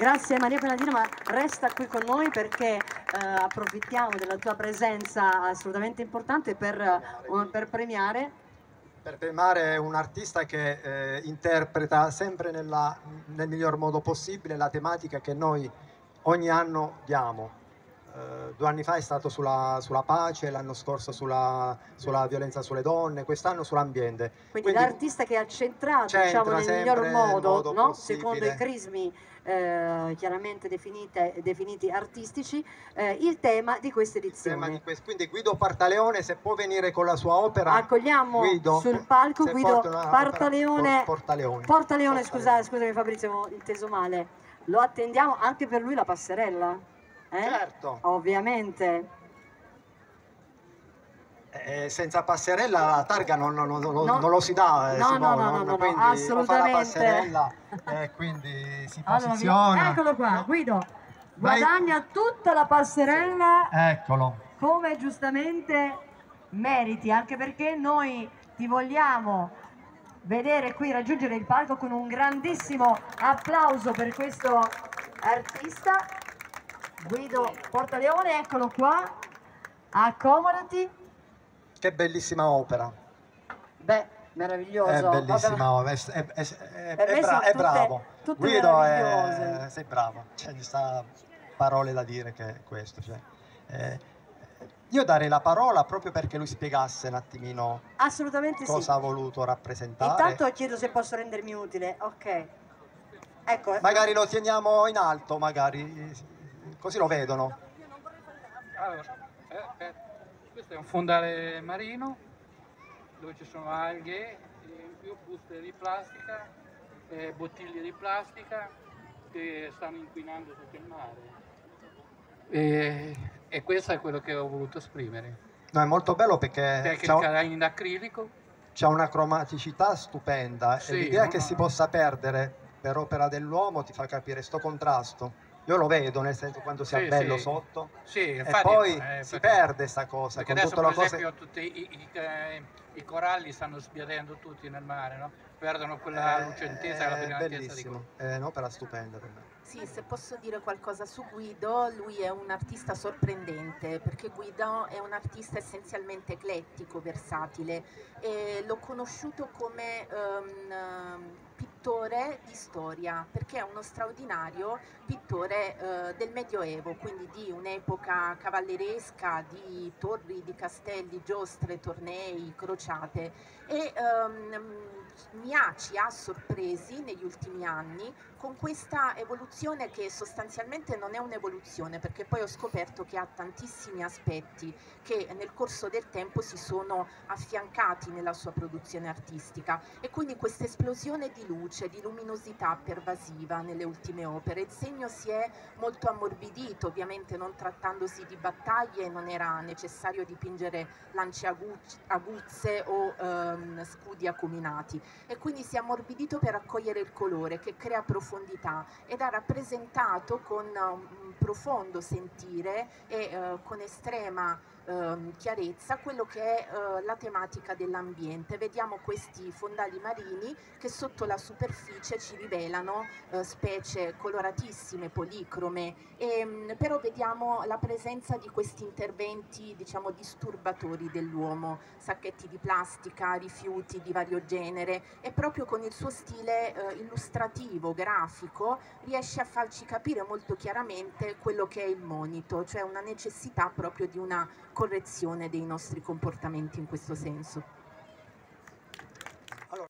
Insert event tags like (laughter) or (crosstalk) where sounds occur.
Grazie Maria Penadino, ma resta qui con noi perché eh, approfittiamo della tua presenza assolutamente importante per, eh, per premiare per premiare un artista che eh, interpreta sempre nella, nel miglior modo possibile la tematica che noi ogni anno diamo. Uh, due anni fa è stato sulla, sulla pace, l'anno scorso sulla, sulla, violenza sulle donne, quest'anno sull'ambiente. Quindi, Quindi l'artista che ha centrato diciamo, nel miglior modo, modo no? secondo i crismi eh, chiaramente definite, definiti artistici, eh, il tema di questa edizione. Di quest Quindi Guido Partaleone se può venire con la sua opera. Accogliamo Guido, sul palco Guido Partaleone. Portaleone. Portaleone, scusate, scusami Fabrizio, ho inteso male. Lo attendiamo anche per lui la passerella? Eh? Certo. Ovviamente. Eh, senza passerella la targa non, non, non, no. non lo si dà, eh, no, no, no, no, quindi assolutamente. Fa passerella e (laughs) quindi si posiziona. Allora, eccolo qua, Guido, guadagna Vai. tutta la passerella. Eccolo. Come giustamente meriti, anche perché noi ti vogliamo vedere qui raggiungere il palco con un grandissimo applauso per questo artista Guido Portaleone, eccolo qua, accomodati. Che bellissima opera. Beh, meraviglioso. È bellissima opera, è, è, è, è bra tutte, bravo. Tutte Guido, è, sei bravo, c'è cioè, sta parole da dire che è questo. Cioè, eh, io darei la parola proprio perché lui spiegasse un attimino Assolutamente cosa sì. ha voluto rappresentare. Intanto chiedo se posso rendermi utile, ok. Ecco. Magari lo teniamo in alto, magari così lo vedono. Allora, eh, eh, questo è un fondale marino dove ci sono alghe, in più buste di plastica, eh, bottiglie di plastica che stanno inquinando tutto il mare. E, e, questo è quello che ho voluto esprimere. No, è molto bello perché... Tecnica in acrilico. C'è una cromaticità stupenda sì, e l'idea no, che no. si possa perdere per opera dell'uomo ti fa capire questo contrasto io lo vedo nel senso quando si sì, bello sì. sotto sì, infatti, e poi eh, si perde questa cosa perché adesso per esempio cose... tutti i, i, i, i, coralli stanno sbiadendo tutti nel mare no? perdono quella eh, lucentezza e la brillantezza di quello è un'opera stupenda per me sì, se posso dire qualcosa su Guido, lui è un artista sorprendente perché Guido è un artista essenzialmente eclettico, versatile e l'ho conosciuto come um, pittore di storia perché è uno straordinario pittore uh, del Medioevo, quindi di un'epoca cavalleresca, di torri, di castelli, giostre, tornei, crociate. E mi ha, ci ha sorpresi negli ultimi anni con questa evoluzione che sostanzialmente non è un'evoluzione perché poi ho scoperto che ha tantissimi aspetti che nel corso del tempo si sono affiancati nella sua produzione artistica. E quindi questa esplosione di luce, di luminosità pervasiva nelle ultime opere. Il segno si è molto ammorbidito, ovviamente non trattandosi di battaglie non era necessario dipingere lance aguzze o ehm, scudi acuminati e quindi si è ammorbidito per accogliere il colore che crea profondità ed ha rappresentato con un profondo sentire e eh, con estrema ehm, chiarezza quello che è eh, la tematica dell'ambiente. Vediamo questi fondali marini che sotto la superficie ci rivelano eh, specie coloratissime, policrome, e, mh, però vediamo la presenza di questi interventi diciamo disturbatori dell'uomo, sacchetti di plastica, rifiuti di vario genere. E proprio con il suo stile eh, illustrativo, grafico, riesce a farci capire molto chiaramente quello che è il monito, cioè una necessità proprio di una correzione dei nostri comportamenti in questo senso.